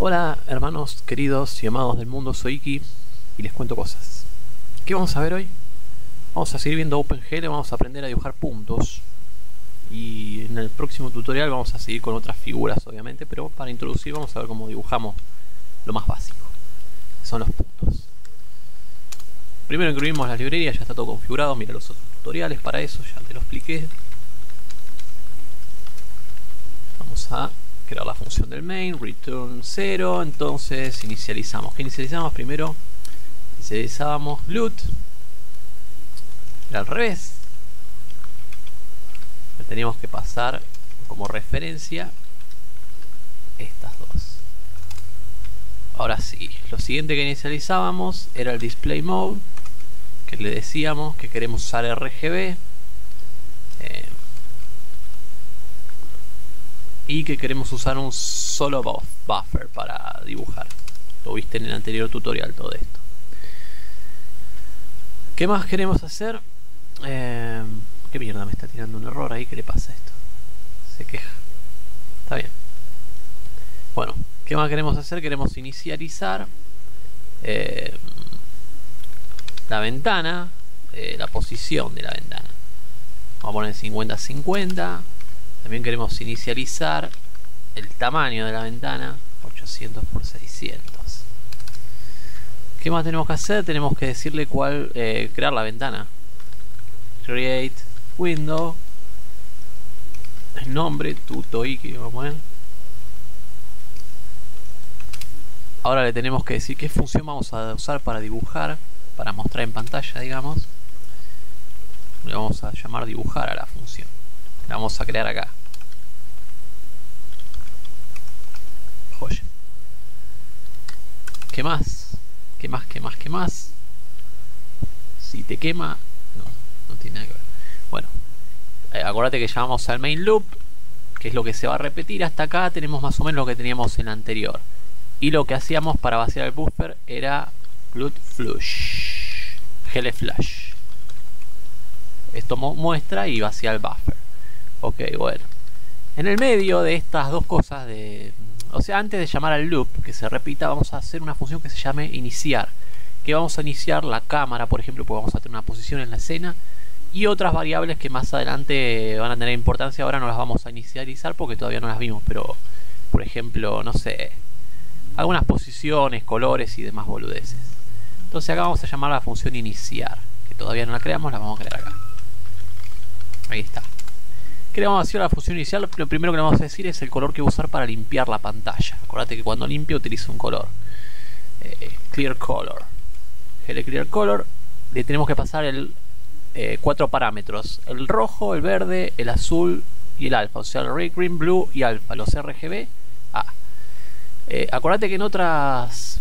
Hola hermanos queridos y amados del mundo, soy Iki y les cuento cosas. ¿Qué vamos a ver hoy? Vamos a seguir viendo OpenGL, vamos a aprender a dibujar puntos. Y en el próximo tutorial vamos a seguir con otras figuras obviamente, pero para introducir vamos a ver cómo dibujamos lo más básico, son los puntos. Primero incluimos la librería, ya está todo configurado, mira los otros tutoriales para eso, ya te lo expliqué. Vamos a crear la función del main, return 0, entonces inicializamos. ¿Qué inicializamos? Primero inicializábamos loot, al revés. teníamos que pasar como referencia estas dos. Ahora sí, lo siguiente que inicializábamos era el display mode, que le decíamos que queremos usar RGB. Eh, y que queremos usar un solo buffer para dibujar. Lo viste en el anterior tutorial todo esto. ¿Qué más queremos hacer? Eh, ¿Qué mierda me está tirando un error ahí? ¿Qué le pasa esto? Se queja. Está bien. Bueno, ¿qué más queremos hacer? Queremos inicializar eh, la ventana, eh, la posición de la ventana. Vamos a poner 50-50 también queremos inicializar el tamaño de la ventana, 800 por 600. ¿Qué más tenemos que hacer? Tenemos que decirle cuál eh, crear la ventana. Create window. Nombre, tutoi que vamos a poner. Ahora le tenemos que decir qué función vamos a usar para dibujar, para mostrar en pantalla, digamos. Le vamos a llamar dibujar a la función. La vamos a crear acá. ¿Qué más? ¿Qué más? ¿Qué más? ¿Qué más? Si te quema... No, no tiene nada que ver. Bueno, eh, acuérdate que llamamos al main loop, que es lo que se va a repetir. Hasta acá tenemos más o menos lo que teníamos en el anterior. Y lo que hacíamos para vaciar el buffer era Blood Flush. GL Flash. Esto muestra y vacía el buffer. Ok, bueno. En el medio de estas dos cosas, de, o sea, antes de llamar al loop que se repita, vamos a hacer una función que se llame iniciar. Que vamos a iniciar la cámara, por ejemplo, porque vamos a tener una posición en la escena. Y otras variables que más adelante van a tener importancia. Ahora no las vamos a inicializar porque todavía no las vimos. Pero, por ejemplo, no sé. Algunas posiciones, colores y demás boludeces. Entonces acá vamos a llamar a la función iniciar. Que todavía no la creamos, la vamos a crear acá. Ahí está. ¿Qué le vamos a decir a la función inicial? Lo primero que le vamos a decir es el color que voy a usar para limpiar la pantalla. Acordate que cuando limpio utilizo un color. Eh, clear Color. El Clear Color le tenemos que pasar el eh, cuatro parámetros. El rojo, el verde, el azul y el alfa. O sea, el red, green, blue y alfa. Los RGB. Ah. Eh, acordate que en otras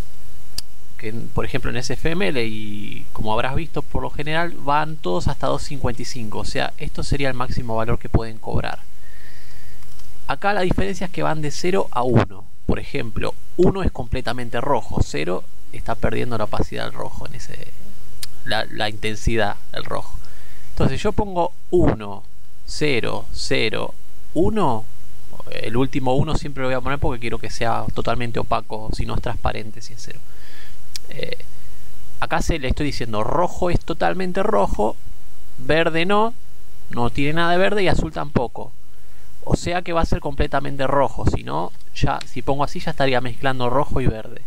por ejemplo en SFML y como habrás visto por lo general van todos hasta 2.55 o sea esto sería el máximo valor que pueden cobrar. Acá la diferencia es que van de 0 a 1 por ejemplo 1 es completamente rojo 0 está perdiendo la opacidad del rojo en ese la, la intensidad del rojo. Entonces yo pongo 1 0 0 1 el último 1 siempre lo voy a poner porque quiero que sea totalmente opaco si no es transparente si es 0 eh, acá se le estoy diciendo rojo es totalmente rojo, verde no, no tiene nada de verde y azul tampoco. O sea que va a ser completamente rojo, si no, ya, si pongo así ya estaría mezclando rojo y verde.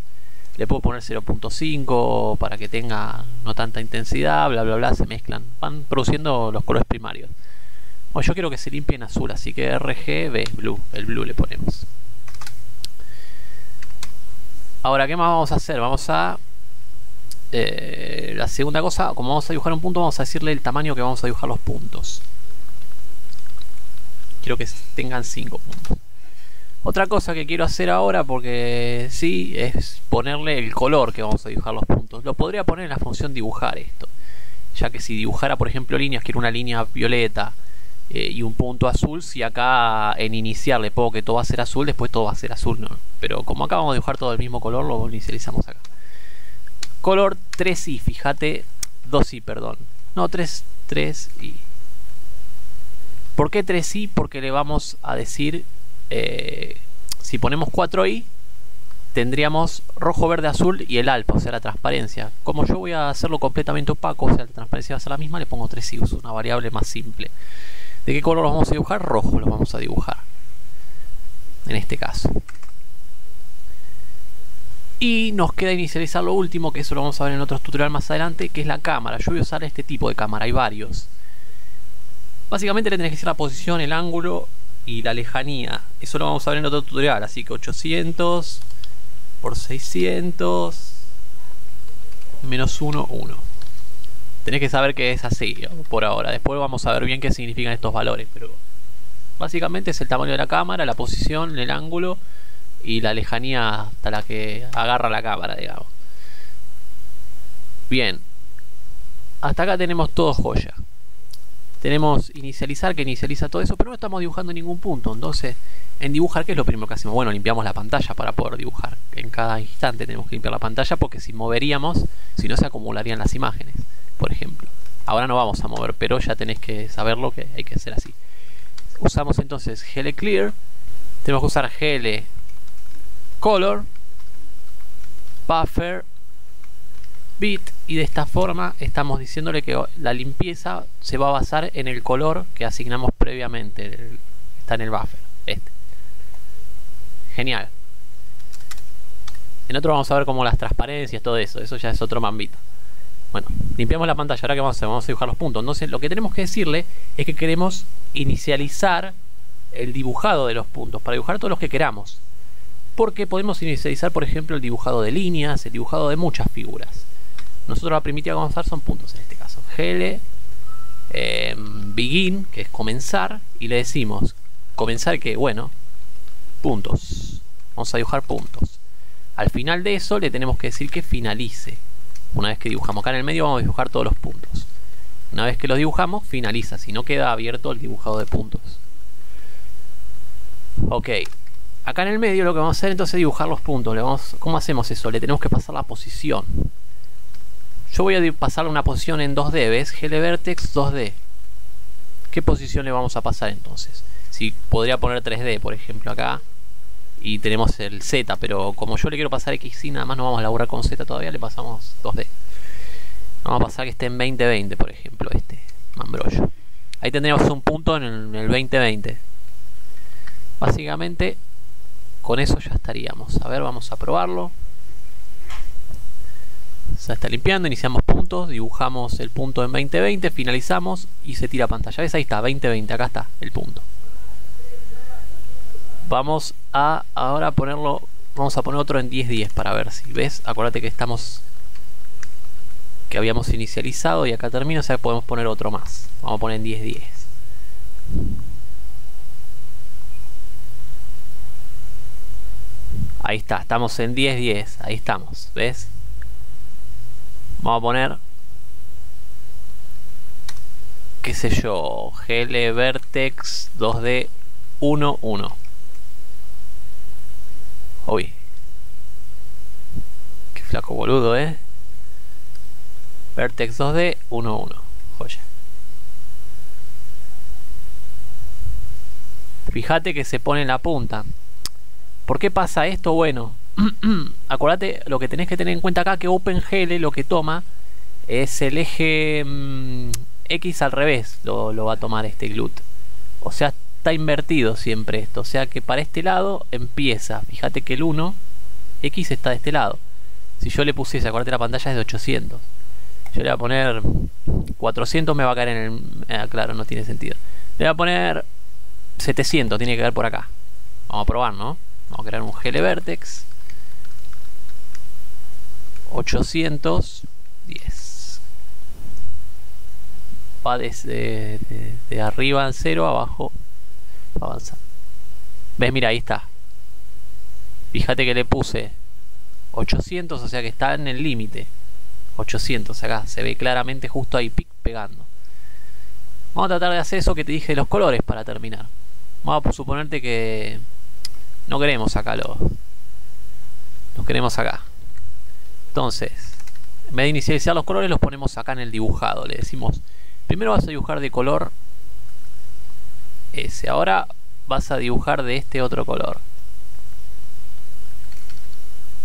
Le puedo poner 0.5 para que tenga no tanta intensidad, bla bla bla, se mezclan. Van produciendo los colores primarios. Bueno, yo quiero que se limpie en azul, así que RGB, blue, el blue le ponemos. Ahora, ¿qué más vamos a hacer? Vamos a eh, la segunda cosa, como vamos a dibujar un punto, vamos a decirle el tamaño que vamos a dibujar los puntos. Quiero que tengan 5 puntos. Otra cosa que quiero hacer ahora, porque sí, es ponerle el color que vamos a dibujar los puntos. Lo podría poner en la función dibujar esto. Ya que si dibujara, por ejemplo, líneas, quiero una línea violeta eh, y un punto azul, si acá en iniciar le pongo que todo va a ser azul, después todo va a ser azul. Pero como acá vamos a dibujar todo el mismo color, lo inicializamos acá. Color 3i, fíjate, 2i, perdón. No, 3, 3i. ¿Por qué 3i? Porque le vamos a decir, eh, si ponemos 4i, tendríamos rojo, verde, azul y el alfa, o sea, la transparencia. Como yo voy a hacerlo completamente opaco, o sea, la transparencia va a ser la misma, le pongo 3 y una variable más simple. ¿De qué color los vamos a dibujar? Rojo los vamos a dibujar. En este caso. Y nos queda inicializar lo último, que eso lo vamos a ver en otros tutorial más adelante, que es la cámara. Yo voy a usar este tipo de cámara, hay varios. Básicamente le tenés que decir la posición, el ángulo y la lejanía. Eso lo vamos a ver en otro tutorial, así que 800 por 600 menos 1, 1. Tenés que saber que es así por ahora. Después vamos a ver bien qué significan estos valores, pero básicamente es el tamaño de la cámara, la posición, el ángulo y la lejanía hasta la que agarra la cámara, digamos. Bien, hasta acá tenemos todo joya tenemos inicializar que inicializa todo eso, pero no estamos dibujando ningún punto. Entonces, en dibujar, ¿qué es lo primero que hacemos? Bueno, limpiamos la pantalla para poder dibujar. En cada instante tenemos que limpiar la pantalla porque si moveríamos, si no se acumularían las imágenes, por ejemplo. Ahora no vamos a mover, pero ya tenés que saberlo que hay que hacer así. Usamos entonces GL Clear, tenemos que usar GL Color, Buffer bit y de esta forma estamos diciéndole que la limpieza se va a basar en el color que asignamos previamente está en el buffer este. Genial. En otro vamos a ver como las transparencias todo eso eso ya es otro mambito. Bueno limpiamos la pantalla ahora que vamos a hacer vamos a dibujar los puntos. Entonces lo que tenemos que decirle es que queremos inicializar el dibujado de los puntos para dibujar todos los que queramos porque podemos inicializar por ejemplo el dibujado de líneas el dibujado de muchas figuras nosotros la primitiva que vamos a usar son puntos en este caso. GL em, begin, que es comenzar, y le decimos comenzar que, bueno, puntos. Vamos a dibujar puntos. Al final de eso le tenemos que decir que finalice. Una vez que dibujamos acá en el medio vamos a dibujar todos los puntos. Una vez que los dibujamos, finaliza, si no queda abierto el dibujado de puntos. Ok, acá en el medio lo que vamos a hacer entonces es dibujar los puntos. ¿Cómo hacemos eso? Le tenemos que pasar la posición. Yo voy a pasar una posición en 2D, ¿ves? GL Vertex 2D. ¿Qué posición le vamos a pasar entonces? Si podría poner 3D, por ejemplo, acá. Y tenemos el Z, pero como yo le quiero pasar X y nada más no vamos a laburar con Z todavía, le pasamos 2D. Vamos a pasar que esté en 2020, por ejemplo, este mambrollo. Ahí tendríamos un punto en el, en el 2020. Básicamente, con eso ya estaríamos. A ver, vamos a probarlo se está limpiando, iniciamos puntos, dibujamos el punto en 2020, finalizamos y se tira pantalla. ¿Ves? Ahí está, 2020, acá está el punto. Vamos a ahora ponerlo, vamos a poner otro en 1010 para ver si ves. Acuérdate que estamos que habíamos inicializado y acá termina, o sea podemos poner otro más. Vamos a poner en 1010. Ahí está, estamos en 1010, ahí estamos, ¿ves? Vamos a poner qué sé yo, GL Vertex 2D 1 1. Uy. Qué flaco boludo, ¿eh? Vertex 2D 1 1. Joya. Fíjate que se pone en la punta. ¿Por qué pasa esto? Bueno, Acuérdate, lo que tenés que tener en cuenta acá que OpenGL lo que toma es el eje mm, X al revés, lo, va a tomar este GLUT. O sea, está invertido siempre esto. O sea que para este lado empieza. Fíjate que el 1, X está de este lado. Si yo le pusiese, acuérdate la pantalla es de 800. Yo le voy a poner 400, me va a caer en el... Ah, claro, no tiene sentido. Le voy a poner 700, tiene que caer por acá. Vamos a probar, ¿no? Vamos a crear un GL Vertex. 810 va desde de, arriba al 0 abajo. Avanza ves mira ahí está. Fíjate que le puse 800 o sea que está en el límite. 800 acá. Se ve claramente justo ahí pegando. Vamos a tratar de hacer eso que te dije de los colores para terminar. Vamos a suponerte que no queremos acá los no queremos acá entonces, en vez de inicializar los colores, los ponemos acá en el dibujado. Le decimos, primero vas a dibujar de color ese. Ahora vas a dibujar de este otro color.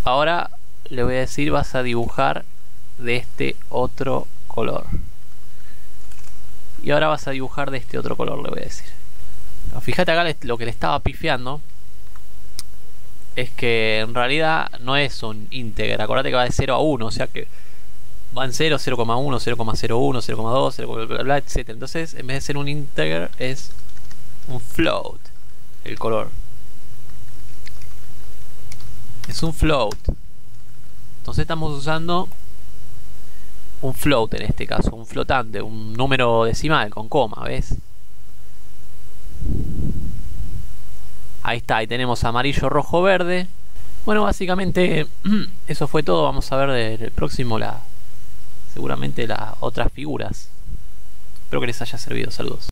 Ahora le voy a decir vas a dibujar de este otro color. Y ahora vas a dibujar de este otro color, le voy a decir. Fíjate acá lo que le estaba pifiando. Es que en realidad no es un íntegro. Acordate que va de 0 a 1. O sea que va en 0, 0,1, 0,01, 0,2, 0, etc. Entonces, en vez de ser un integer, es un float. El color. Es un float. Entonces estamos usando un float en este caso, un flotante, un número decimal con coma, ¿ves? Ahí está, ahí tenemos amarillo, rojo, verde. Bueno, básicamente eso fue todo. Vamos a ver del próximo seguramente las otras figuras. Espero que les haya servido. Saludos.